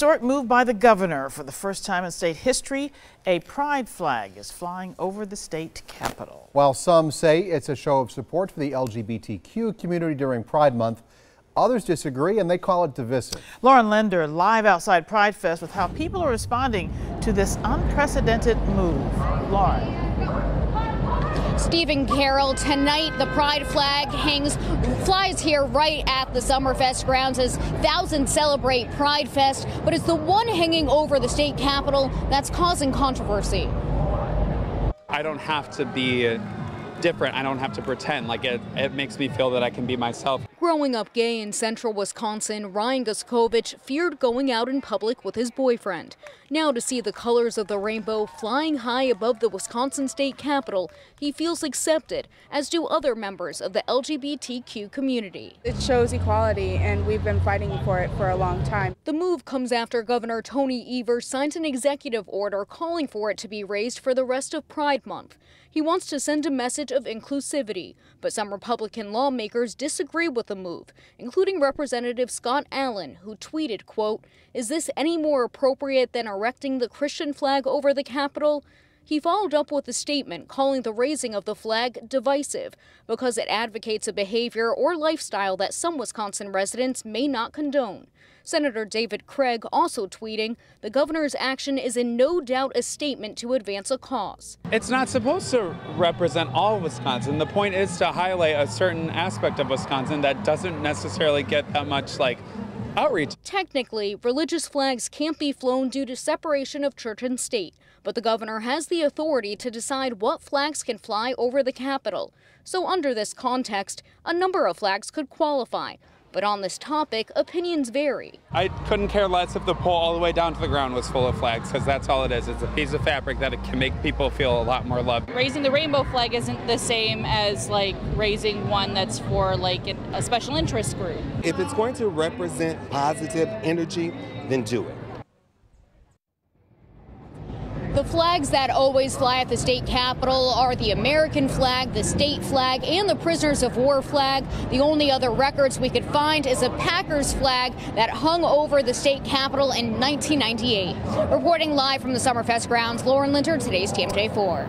historic move by the governor. For the first time in state history, a pride flag is flying over the state capitol. While some say it's a show of support for the LGBTQ community during Pride Month, others disagree and they call it divisive. Lauren Linder live outside Pride Fest with how people are responding to this unprecedented move. Lauren. Stephen Carroll. Tonight, the pride flag hangs, flies here right at the Summerfest grounds as thousands celebrate Pride Fest, but it's the one hanging over the state capitol that's causing controversy. I don't have to be different. I don't have to pretend. Like it, it makes me feel that I can be myself. Growing up gay in central Wisconsin, Ryan Guskovich feared going out in public with his boyfriend. Now to see the colors of the rainbow flying high above the Wisconsin state capitol, he feels accepted, as do other members of the LGBTQ community. It shows equality, and we've been fighting for it for a long time. The move comes after Governor Tony Evers signed an executive order calling for it to be raised for the rest of Pride Month. He wants to send a message of inclusivity, but some Republican lawmakers disagree with the move, including Representative Scott Allen, who tweeted, quote, "Is this any more appropriate than erecting the Christian flag over the Capitol?" He followed up with a statement calling the raising of the flag divisive because it advocates a behavior or lifestyle that some Wisconsin residents may not condone. Senator David Craig also tweeting, the governor's action is in no doubt a statement to advance a cause. It's not supposed to represent all Wisconsin. The point is to highlight a certain aspect of Wisconsin that doesn't necessarily get that much like outreach. Technically, religious flags can't be flown due to separation of church and state, but the governor has the authority to decide what flags can fly over the Capitol. So under this context, a number of flags could qualify, but on this topic, opinions vary. I couldn't care less if the pole all the way down to the ground was full of flags, because that's all it is. It's a piece of fabric that can make people feel a lot more loved. Raising the rainbow flag isn't the same as like raising one that's for like a special interest group. If it's going to represent positive energy, then do it. The flags that always fly at the state capitol are the American flag, the state flag, and the prisoners of war flag. The only other records we could find is a Packers flag that hung over the state capitol in 1998. Reporting live from the Summerfest grounds, Lauren Linder, today's TMJ4.